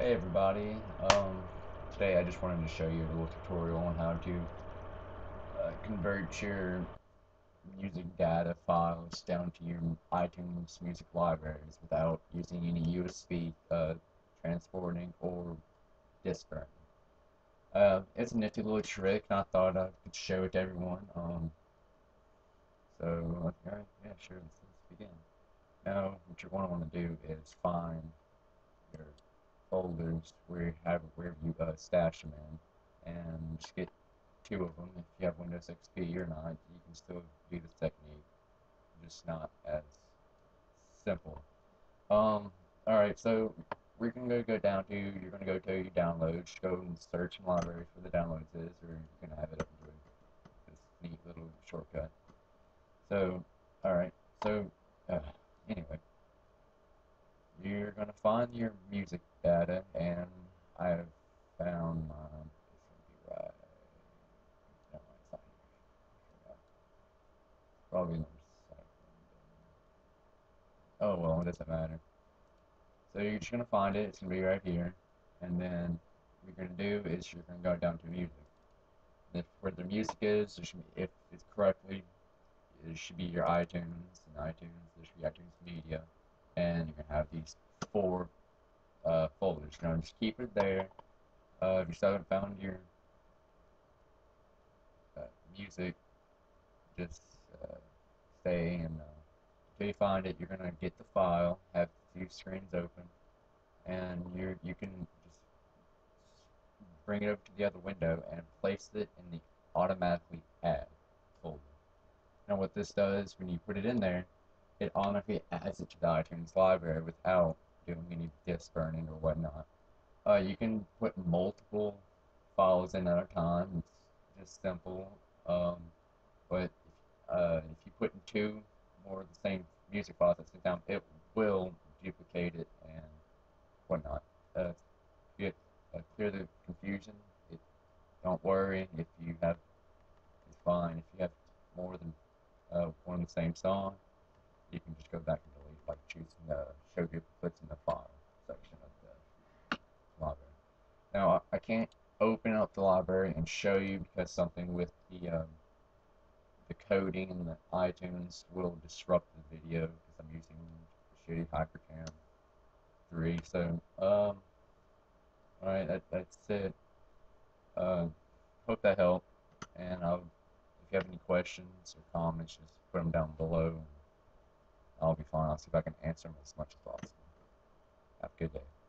Hey everybody, um, today I just wanted to show you a little tutorial on how to uh, convert your music data files down to your iTunes music libraries without using any USB uh, transporting or disk burning. Uh, it's a nifty little trick and I thought I could show it to everyone. Um, so, alright, yeah, sure, let's, let's begin. Now, what you're going to want to do is find your folders where you have wherever you uh, stash them in, and just get two of them. If you have Windows XP or not, you can still do this technique, just not as simple. Um, all right, so we're gonna go down to you're gonna go to your downloads, go and search in library for the downloads is, or you can have it up into this neat little shortcut. So, all right, so uh, anyway to find your music data, and I have found mine. Be right. No, it's not here. Probably. Oh well, it doesn't matter. So you're just to find it. It's to be right here. And then what you're going to do is you're to go down to music. If where the music is, be, if it's correctly, it should be your iTunes. And iTunes, there should be iTunes Media and you're to have these four uh, folders. Now just keep it there. Uh, if you still haven't found your uh, music, just uh, stay and uh, until you find it, you're going to get the file, have two screens open, and you you can just bring it over to the other window and place it in the automatically add folder. Now what this does, when you put it in there, it automatically adds it to the iTunes library without doing any disk burning or whatnot. Uh, you can put multiple files in at a time. It's just simple. Um, but uh, if you put in two more of the same music files at the same time, it will duplicate it and whatnot. Uh, uh, clear the confusion. It, don't worry if you have. It's fine if you have more than uh, one of the same song you can just go back and delete by choosing the show duplicates in the file section of the library. Now I can't open up the library and show you because something with the um, the coding in the iTunes will disrupt the video because I'm using shitty Hypercam 3. So um, alright, that, that's it. Uh, hope that helped. And I'll, if you have any questions or comments, just put them down below. I'll be fine. I'll see if I can answer them as much as possible. Have a good day.